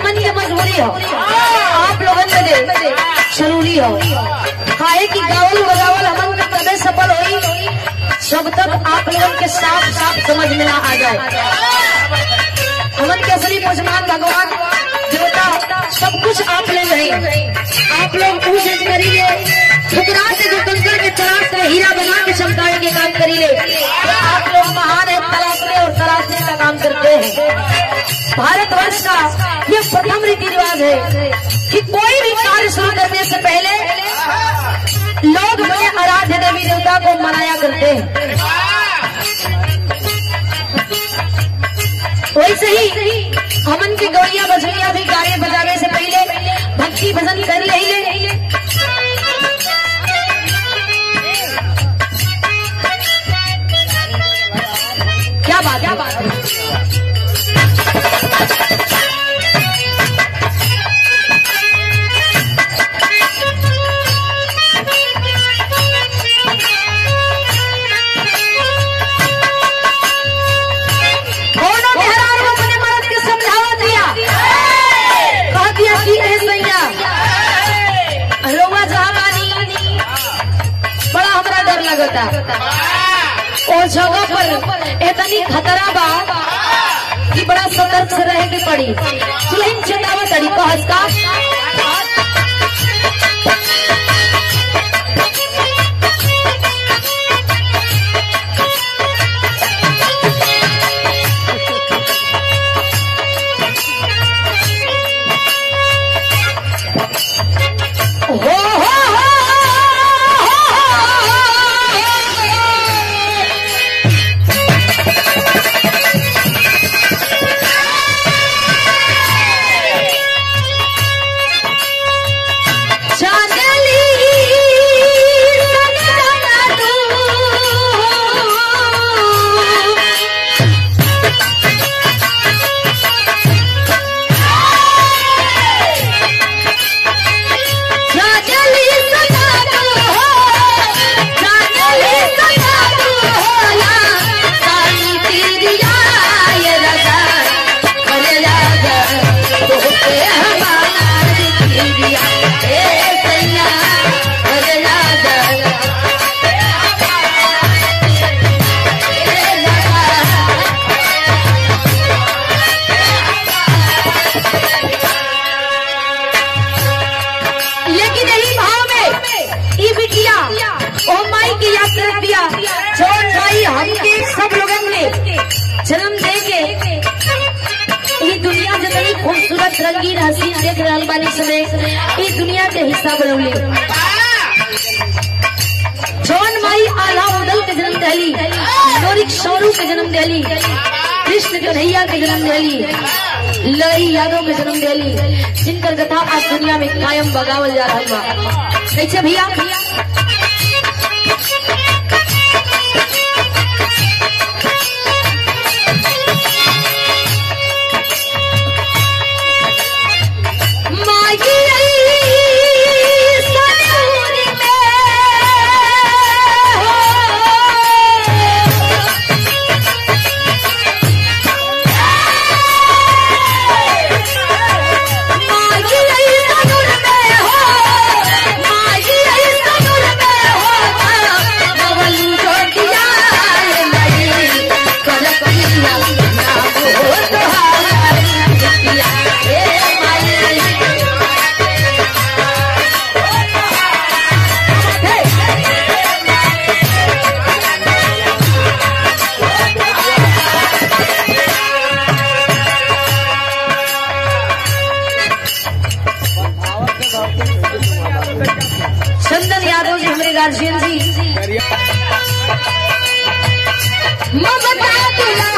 लेगी कि मजबूरी हो। आप दे ज़रूरी हो। काहे कि गावल बजावल हमन के तबे सफल हो जब तक आप लोगन के साफ़ साफ़ समझ में ना आ जाए। अमन के असली पहचान भगवान, देवता, सब कुछ आप ले रहे आप लोग पूजन करिए। ठुकरा से जो कंकड़ के तराश से हीरा बना के चमकाने के काम करिए। का काम करते हैं। भारतवर्ष का ये प्रथम रीति रिवाज है कि कोई भी कार्य शुरू करने से पहले लोग अपने आराध्य देवी देवता को मनाया करते हैं। वैसे ही हमन की गौरिया बजरिया भी गाने बजाने से पहले भक्ति भजन कर बात क्या बात है? लगता जगह पर इतनी खतरा बा की बड़ा सतर्क से रहे के पड़ी। तुलहिन चेतावा तड़ी कहस का। Chanda. दुनिया जितनी खूबसूरत रंगीन हसीन देख रहल बानी सने ई दुनिया के हिस्सा बनौले जौन माई आला उदल के जन्म दिली लोरिक सौरू के जन्म दिली कृष्ण कन्हैया के जन्म दिली लड़ी यादव के जन्म दिली जिनकर कथा आज दुनिया में कायम बगावल जा रहा कैसे भैया लाल यादव जी हमारे गार्जियन जी ममता तुला